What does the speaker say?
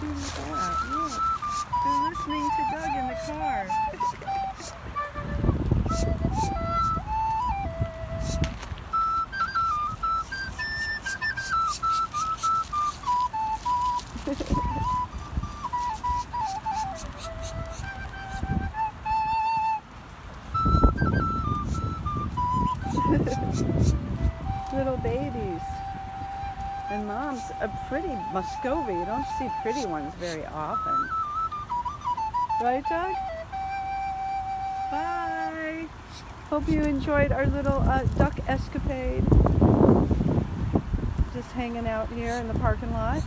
Who's that? Look. They're listening to Doug in the car. Little babies. And mom's a pretty Muscovy. You don't see pretty ones very often. Right, Doug? Bye. Hope you enjoyed our little uh, duck escapade. Just hanging out here in the parking lot.